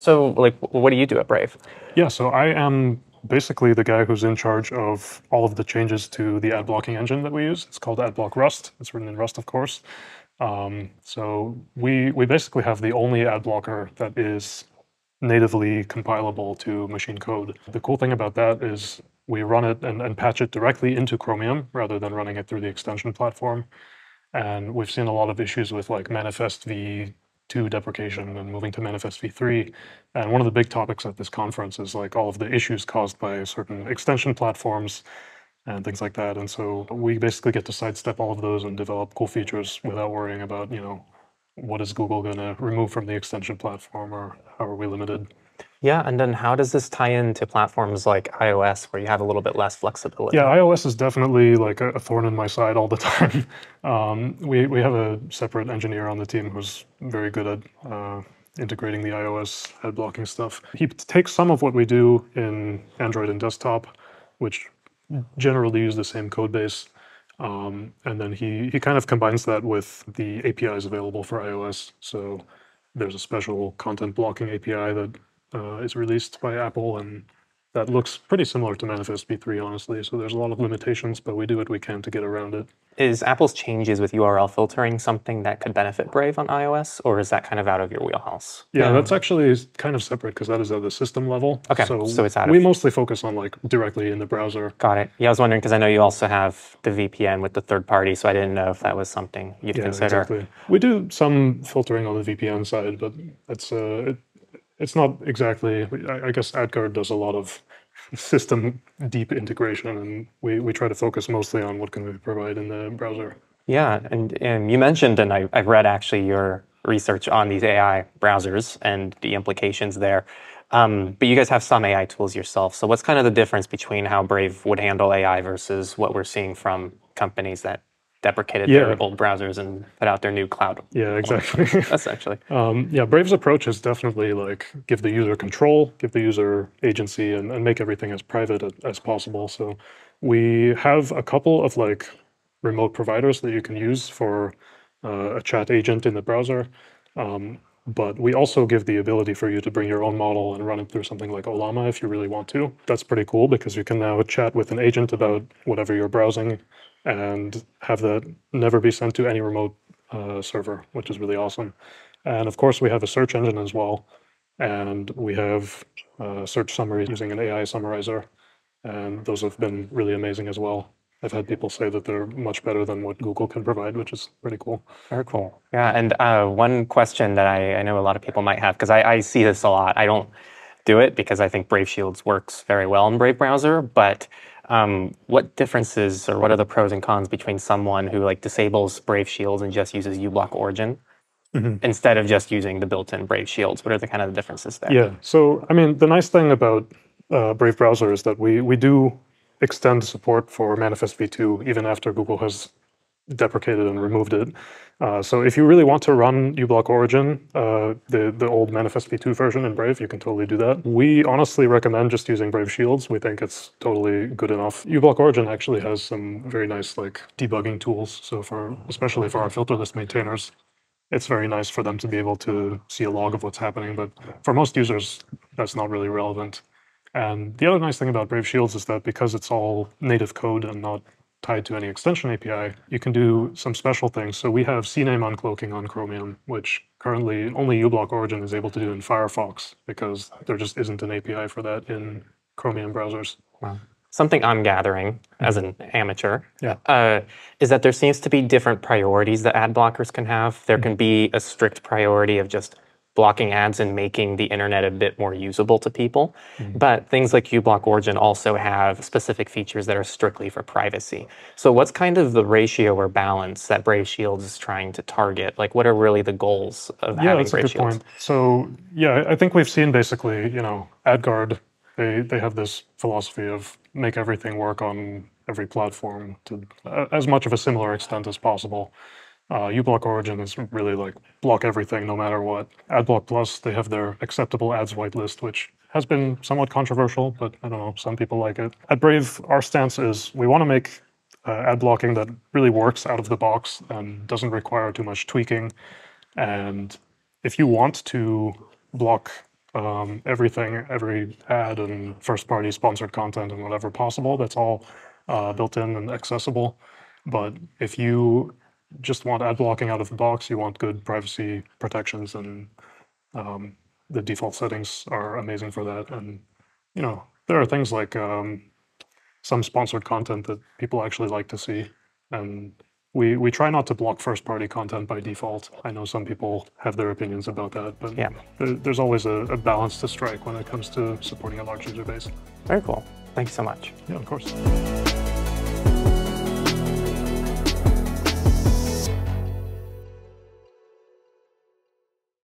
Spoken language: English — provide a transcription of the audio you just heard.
So, like, what do you do at Brave? Yeah, so I am basically the guy who's in charge of all of the changes to the ad blocking engine that we use. It's called AdBlock Rust. It's written in Rust, of course. Um, so we we basically have the only ad blocker that is natively compilable to machine code. The cool thing about that is we run it and, and patch it directly into Chromium rather than running it through the extension platform. And we've seen a lot of issues with like manifest v 2 deprecation and moving to manifest v3. And one of the big topics at this conference is like all of the issues caused by certain extension platforms and things like that. And so we basically get to sidestep all of those and develop cool features without worrying about, you know, what is Google going to remove from the extension platform or how are we limited? Yeah, and then how does this tie into platforms like iOS where you have a little bit less flexibility? Yeah, iOS is definitely like a thorn in my side all the time. um, we, we have a separate engineer on the team who's very good at uh, integrating the iOS ad blocking stuff. He takes some of what we do in Android and desktop, which generally use the same code base. Um, and then he, he kind of combines that with the APIs available for iOS. So there's a special content blocking API that uh, is released by Apple, and that looks pretty similar to Manifest v3, honestly. So there's a lot of limitations, but we do what we can to get around it. Is Apple's changes with URL filtering something that could benefit Brave on iOS, or is that kind of out of your wheelhouse? Yeah, um, that's actually kind of separate because that is at the system level. Okay, so, so it's out We of... mostly focus on like directly in the browser. Got it. Yeah, I was wondering because I know you also have the VPN with the third party, so I didn't know if that was something you'd yeah, consider. Exactly. We do some filtering on the VPN side, but it's uh, it, it's not exactly. I guess AdGuard does a lot of system deep integration, and we, we try to focus mostly on what can we provide in the browser. Yeah, and, and you mentioned, and I, I've read actually your research on these AI browsers and the implications there. Um, but you guys have some AI tools yourself. So what's kind of the difference between how Brave would handle AI versus what we're seeing from companies that deprecated yeah. their old browsers and put out their new cloud. Yeah, exactly. Essentially. Um, yeah, Brave's approach is definitely like give the user control, give the user agency, and, and make everything as private as possible. So we have a couple of like remote providers that you can use for uh, a chat agent in the browser. Um, but we also give the ability for you to bring your own model and run it through something like Ollama if you really want to. That's pretty cool because you can now chat with an agent about whatever you're browsing and have that never be sent to any remote uh, server, which is really awesome. And of course, we have a search engine as well. And we have uh, search summaries using an AI summarizer. And those have been really amazing as well. I've had people say that they're much better than what Google can provide, which is pretty cool. Very cool. Yeah, and uh, one question that I, I, know a lot of people might have, because I, I, see this a lot. I don't do it because I think Brave Shields works very well in Brave Browser, but um, what differences or what are the pros and cons between someone who like disables Brave Shields and just uses uBlock Origin mm-hmm. instead of just using the built-in Brave Shields? What are the kind of the differences there? Yeah, so I mean, the nice thing about uh, Brave Browser is that we we do extend support for Manifest v2 even after Google has deprecated and removed it. Uh, so if you really want to run uBlock Origin, uh, the, the old Manifest v2 version in Brave, you can totally do that. We honestly recommend just using Brave Shields. We think it's totally good enough. uBlock Origin actually has some very nice like debugging tools. So for especially for our filter list maintainers, it's very nice for them to be able to see a log of what's happening. But for most users, that's not really relevant. And the other nice thing about Brave Shields is that because it's all native code and not tied to any extension API, you can do some special things. So we have CNAME uncloaking on Chromium, which currently only uBlock Origin is able to do in Firefox because there just isn't an API for that in Chromium browsers. Wow. Something I'm gathering as an amateur yeah. uh, is that there seems to be different priorities that ad blockers can have. There can be a strict priority of just blocking ads and making the internet a bit more usable to people. Mm-hmm. But things like uBlock Origin also have specific features that are strictly for privacy. So what's kind of the ratio or balance that Brave Shields is trying to target? Like what are really the goals of yeah, having that's Brave a good Shields? point. So yeah, I think we've seen basically, you know, AdGuard, they, they have this philosophy of make everything work on every platform to uh, as much of a similar extent as possible. Uh, uBlock Origin is really like block everything no matter what. AdBlock Plus, they have their acceptable ads whitelist, which has been somewhat controversial, but I don't know, some people like it. At Brave, our stance is we want to make uh, ad blocking that really works out of the box and doesn't require too much tweaking. And if you want to block um, everything, every ad and first-party sponsored content and whatever possible. That's all uh, built in and accessible. But if you just want ad blocking out of the box, you want good privacy protections, and um, the default settings are amazing for that. And you know, there are things like um, some sponsored content that people actually like to see, and we we try not to block first party content by default. I know some people have their opinions about that, but Yeah. there, there's always a, a balance to strike when it comes to supporting a large user base. Very cool. Thank you so much. Yeah, of course.